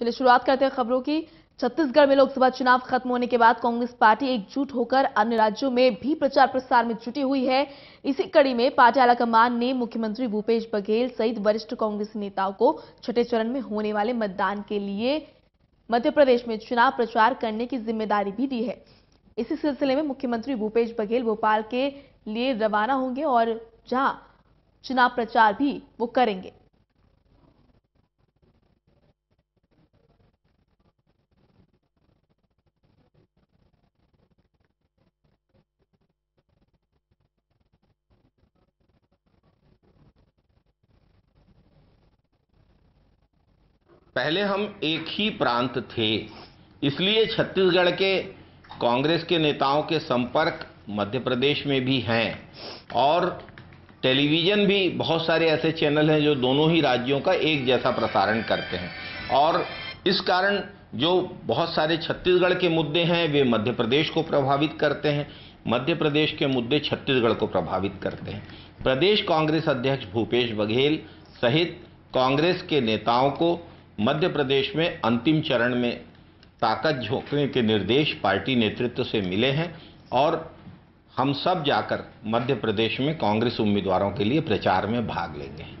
चलिए शुरुआत करते हैं खबरों की। छत्तीसगढ़ में लोकसभा चुनाव खत्म होने के बाद कांग्रेस पार्टी एकजुट होकर अन्य राज्यों में भी प्रचार प्रसार में जुटी हुई है। इसी कड़ी में पार्टी आलाकमान ने मुख्यमंत्री भूपेश बघेल सहित वरिष्ठ कांग्रेस नेताओं को छठे चरण में होने वाले मतदान के लिए मध्य प्रदेश में चुनाव प्रचार करने की ज़िम्मेदारी भी दी है। इसी सिलसिले में मुख्यमंत्री भूपेश बघेल भोपाल के लिए रवाना होंगे और जहाँ चुनाव प्रचार भी वो करेंगे। पहले हम एक ही प्रांत थे, इसलिए छत्तीसगढ़ के कांग्रेस के नेताओं के संपर्क मध्य प्रदेश में भी हैं और टेलीविज़न भी बहुत सारे ऐसे चैनल हैं जो दोनों ही राज्यों का एक जैसा प्रसारण करते हैं। और इस कारण जो बहुत सारे छत्तीसगढ़ के मुद्दे हैं, वे मध्य प्रदेश को प्रभावित करते हैं। मध्य प्रदेश के मुद्दे छत्तीसगढ़ को प्रभावित करते हैं। प्रदेश कांग्रेस अध्यक्ष भूपेश बघेल सहित कांग्रेस के नेताओं को मध्य प्रदेश में अंतिम चरण में ताकत झोंकने के निर्देश पार्टी नेतृत्व से मिले हैं और हम सब जाकर मध्य प्रदेश में कांग्रेस उम्मीदवारों के लिए प्रचार में भाग लेंगे।